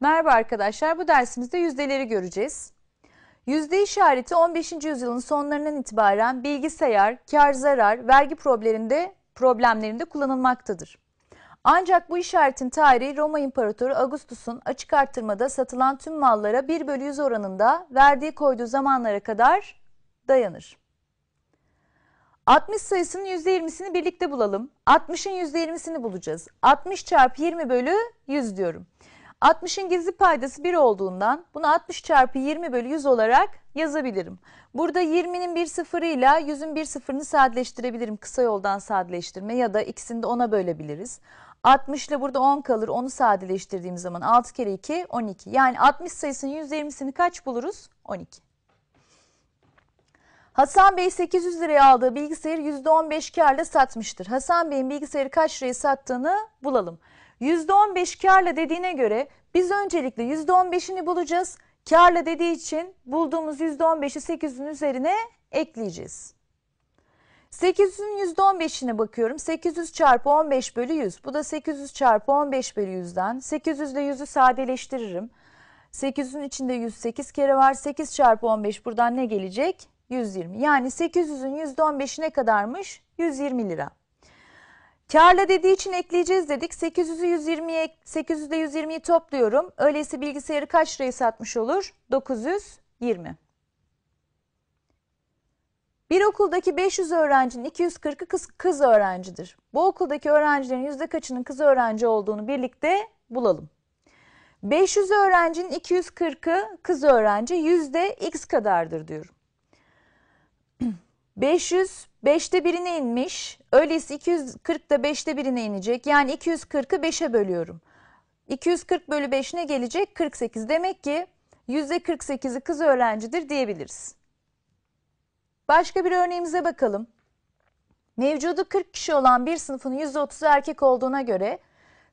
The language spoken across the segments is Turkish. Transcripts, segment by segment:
Merhaba arkadaşlar, bu dersimizde yüzdeleri göreceğiz. Yüzde işareti 15. yüzyılın sonlarından itibaren bilgisayar, kar zarar, vergi problemlerinde, problemlerinde kullanılmaktadır. Ancak bu işaretin tarihi Roma İmparatoru Augustus'un açık arttırmada satılan tüm mallara 1 bölü 100 oranında verdiği koyduğu zamanlara kadar dayanır. 60 sayısının %20'sini birlikte bulalım. 60'ın %20'sini bulacağız. 60 çarpı 20 bölü 100 diyorum. 60'ın gizli paydası 1 olduğundan bunu 60 çarpı 20 bölü 100 olarak yazabilirim. Burada 20'nin bir sıfırıyla 100'ün bir sıfırını sadeleştirebilirim. Kısa yoldan sadeleştirme ya da ikisini de 10'a bölebiliriz. 60 ile burada 10 kalır. Onu sadeleştirdiğim zaman 6 kere 2 12. Yani 60 sayısının %20'sini kaç buluruz? 12. Hasan Bey 800 liraya aldığı bilgisayarı %15 karla satmıştır. Hasan Bey'in bilgisayarı kaç liraya sattığını bulalım. %15 karla dediğine göre biz öncelikle %15'ini bulacağız. Karla dediği için bulduğumuz %15'i 800'ün üzerine ekleyeceğiz. 800'ün %15'ine bakıyorum. 800 çarpı 15 bölü 100. Bu da 800 çarpı 15 bölü 100'den. 800 ile 100'ü sadeleştiririm. 800'ün içinde 108 kere var. 8 çarpı 15 buradan ne gelecek? 120. Yani 800'ün %15'i ne kadarmış? 120 lira. Karla dediği için ekleyeceğiz dedik. 800'ü 120'ye 800'de 120'yi topluyorum. Öyleyse bilgisayarı kaç liraya satmış olur? 920. Bir okuldaki 500 öğrencinin 240'ı kız, kız öğrencidir. Bu okuldaki öğrencilerin yüzde kaçının kız öğrenci olduğunu birlikte bulalım. 500 öğrencinin 240'ı kız öğrenci yüzde x kadardır diyorum. 500 5'te birine inmiş. Öyleyse 240 da 5'te birine inecek. Yani 240'ı 5'e bölüyorum. 240 bölü 5 ne gelecek? 48. Demek ki %48'i kız öğrencidir diyebiliriz. Başka bir örneğimize bakalım. Mevcudu 40 kişi olan bir sınıfın %30'u erkek olduğuna göre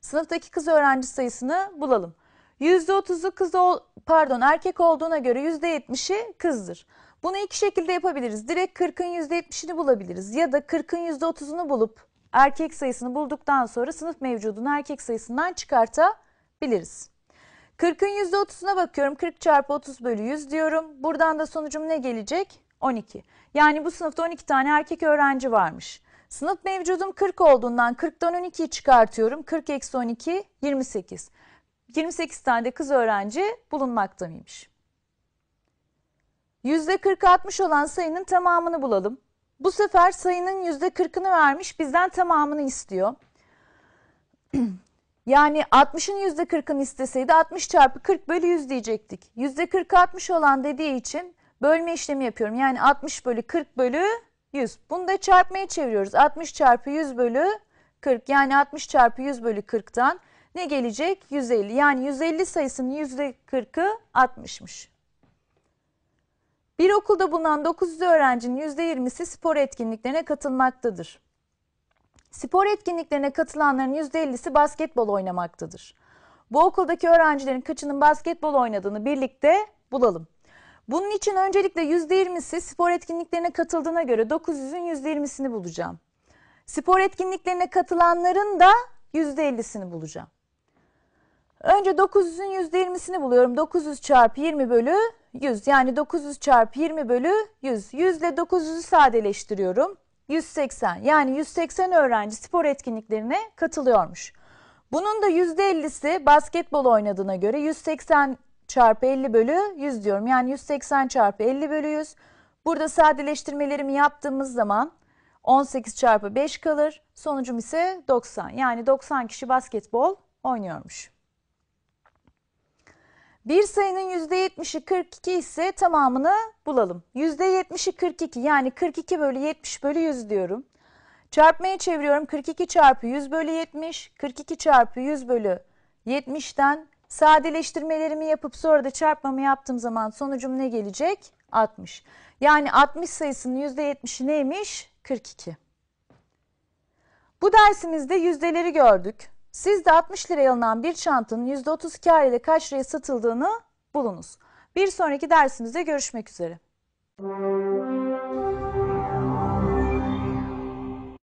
sınıftaki kız öğrenci sayısını bulalım. %30'u kız ol, pardon erkek olduğuna göre %70'i kızdır. Bunu iki şekilde yapabiliriz. Direkt 40'ın %70'ini bulabiliriz ya da 40'ın %30'unu bulup erkek sayısını bulduktan sonra sınıf mevcudunu erkek sayısından çıkartabiliriz. 40'ın %30'una bakıyorum. 40 çarpı 30 bölü 100 diyorum. Buradan da sonucum ne gelecek? 12. Yani bu sınıfta 12 tane erkek öğrenci varmış. Sınıf mevcudum 40 olduğundan 40'tan 12'yi çıkartıyorum. 40 eksi 12 28. 28 tane de kız öğrenci bulunmakta mıymış? %40-60 olan sayının tamamını bulalım. Bu sefer sayının %40'ını vermiş bizden tamamını istiyor. yani 60'ın %40'ını isteseydi 60 çarpı 40 bölü 100 diyecektik. %40-60 olan dediği için bölme işlemi yapıyorum. Yani 60 bölü 40 bölü 100. Bunu da çarpmaya çeviriyoruz. 60 çarpı 100 bölü 40 yani 60 çarpı 100 bölü 40'tan ne gelecek? 150. Yani 150 sayısının %40'ı 60'mış. Bir okulda bulunan 900 öğrencinin %20'si spor etkinliklerine katılmaktadır. Spor etkinliklerine katılanların %50'si basketbol oynamaktadır. Bu okuldaki öğrencilerin kaçının basketbol oynadığını birlikte bulalım. Bunun için öncelikle %20'si spor etkinliklerine katıldığına göre 900'ün %20'sini bulacağım. Spor etkinliklerine katılanların da %50'sini bulacağım. Önce 900'ün %20'sini buluyorum. 900 çarpı 20 bölü 100 yani 900 çarpı 20 bölü 100. 100 ile 900'ü sadeleştiriyorum. 180 yani 180 öğrenci spor etkinliklerine katılıyormuş. Bunun da %50'si basketbol oynadığına göre 180 çarpı 50 bölü 100 diyorum. Yani 180 çarpı 50 bölü 100. Burada sadeleştirmelerimi yaptığımız zaman 18 çarpı 5 kalır. Sonucum ise 90. Yani 90 kişi basketbol oynuyormuş. Bir sayının %70'i 42 ise tamamını bulalım. %70'i 42 yani 42 bölü 70 bölü 100 diyorum. Çarpmaya çeviriyorum 42 çarpı 100 bölü 70. 42 çarpı 100 bölü 70'ten sadeleştirmelerimi yapıp sonra da çarpmamı yaptığım zaman sonucum ne gelecek? 60. Yani 60 sayısının %70'i neymiş? 42. Bu dersimizde yüzdeleri gördük. Siz de 60 liraya alınan bir çantanın %30 kar ile kaç liraya satıldığını bulunuz. Bir sonraki dersimizde görüşmek üzere.